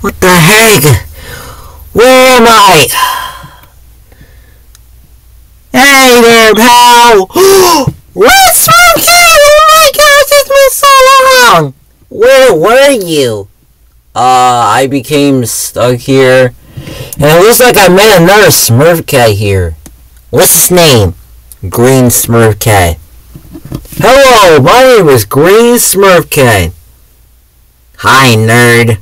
What the heck? Where am I? Hey there, pal! Red Smoky! Oh my gosh, it's been so long! Where were you? Uh, I became stuck here. And it looks like I met another Smurf cat here. What's his name? Green Smurf cat. Hello, my name is Green Smurf cat. Hi, nerd.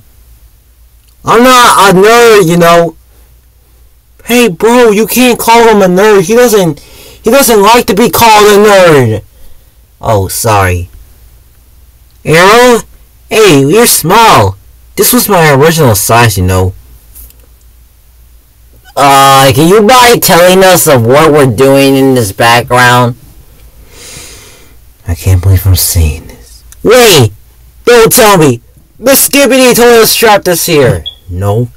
I'm not a nerd, you know. Hey, bro, you can't call him a nerd. He doesn't. He doesn't like to be called a nerd. Oh, sorry. Arrow? Hey, you're small. This was my original size, you know. Uh, can you mind telling us of what we're doing in this background? I can't believe I'm seeing this. Wait! Don't tell me! The Skibidi toilets trapped us here. No.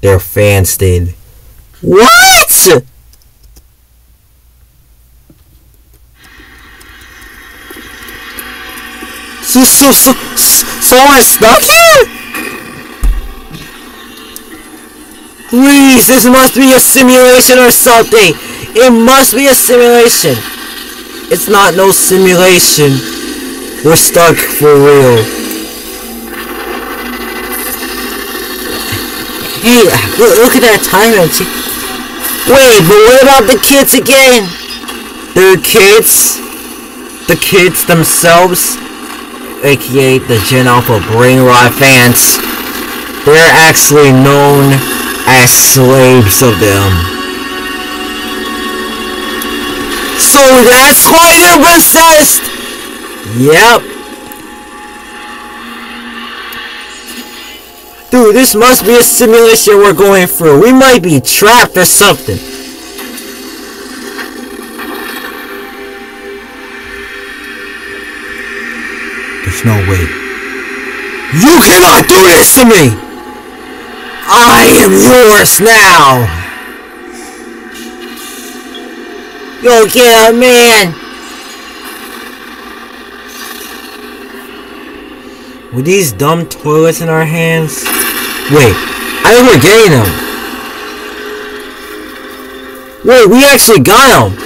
Their fans did. What? So, so, so, someone stuck here? Please, this must be a simulation or something. It must be a simulation. It's not no simulation. We're stuck for real. Hey, look, at that timer. Wait, but what about the kids again? The kids? The kids themselves? aka the Gen Alpha Brain Rot fans, they're actually known as slaves of them. So that's why they're possessed! Yep. Dude, this must be a simulation we're going through. We might be trapped or something. There's no way. You cannot do this to me! I am yours now! Yo, get out, man! With these dumb toilets in our hands? Wait, I think we're getting them. Wait, we actually got them!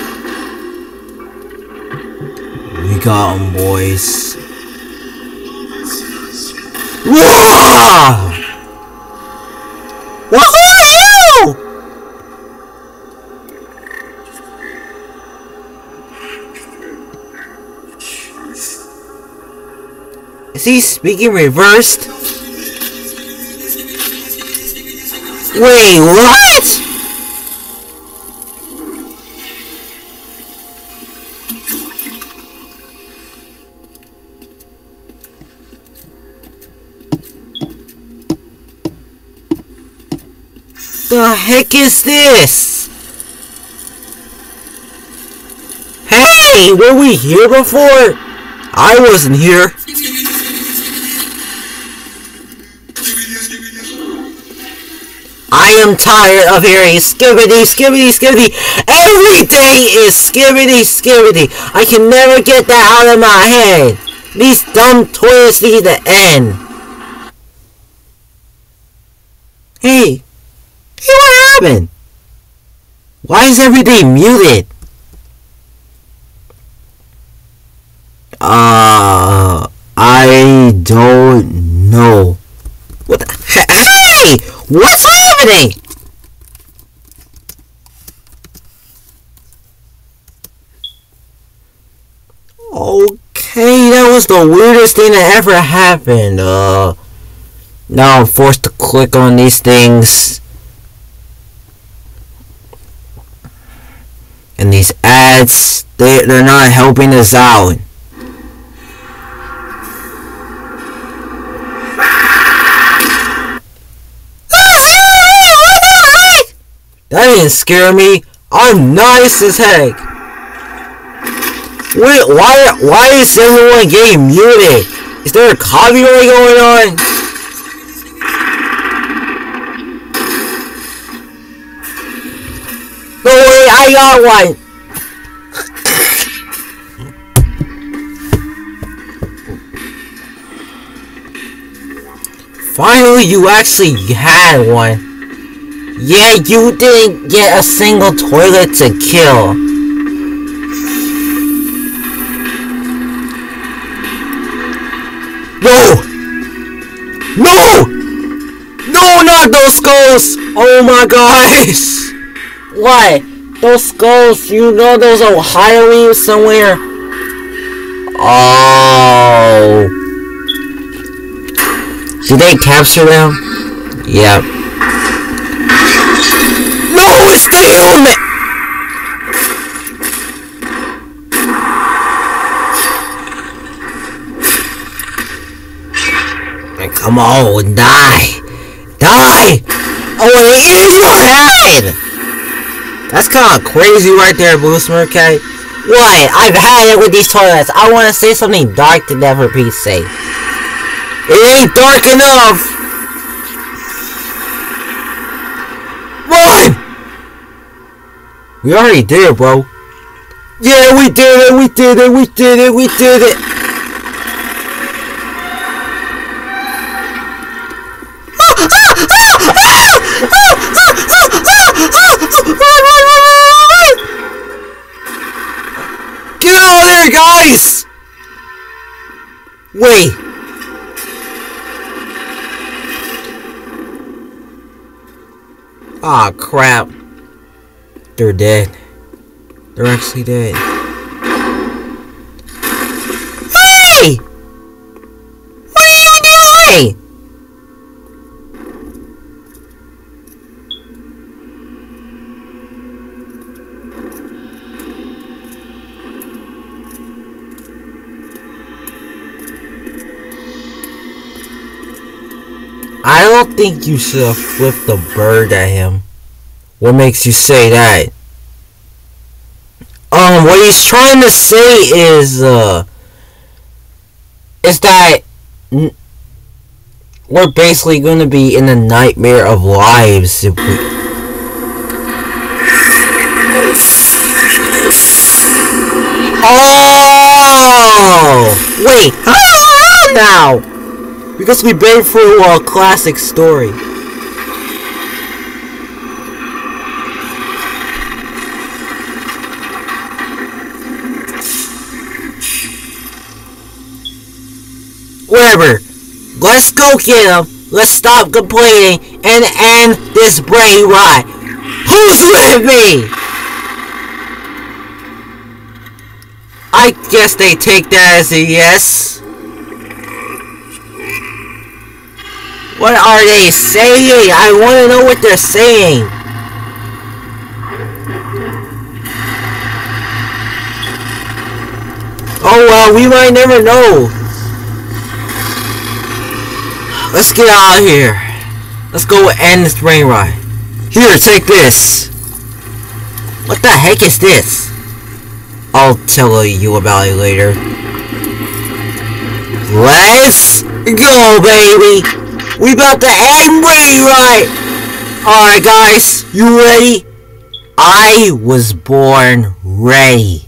We got them, boys. Are you? Is he speaking reversed? Wait, what? The heck is this? Hey, were we here before? I wasn't here. I am tired of hearing skibidi, skibidi, skibidi. Everything is skibidi, skibidi. I can never get that out of my head. These dumb toilets need to end. Hey, Hey, what happened? Why is everything muted? Uh, I don't know. What the Hey! What's happening? Okay, that was the weirdest thing that ever happened. Uh, now I'm forced to click on these things. and these ads they, they're not helping us out didn't scare me i'm nice as heck wait why why is everyone getting muted is there a copyright going on No way, I got one! Finally, you actually had one. Yeah, you didn't get a single toilet to kill. No! No! No, not those skulls! Oh my gosh! Why? Those skulls, you know those are hiding somewhere? Oh. Did they capture them? Yep. No, it's the helmet! Come on, die! Die! Oh, it is your head! That's kind of crazy right there, Blue Smurf. What? I've had it with these toilets. I want to say something dark to never be safe. It ain't dark enough! We already did it, bro. Yeah, we did it, we did it, we did it, we did it! Get out of there, guys! Wait. Ah, oh, crap. They're dead. They're actually dead. Hey! What are you doing? I don't think you should have flipped the bird at him. What makes you say that? Um, what he's trying to say is, uh, is that we're basically going to be in a nightmare of lives if we. Oh! Wait! Ah, now! Because we've been through a classic story. Whatever. Let's go get him. Let's stop complaining and end this brain rot. Who's with me? I guess they take that as a yes. What are they saying? I want to know what they're saying. Oh well, we might never know. Let's get out of here. Let's go end this brain rot. Here, take this. What the heck is this? I'll tell you about it later. Let's go, baby! We about to end ready right. Alright guys, you ready? I was born ready.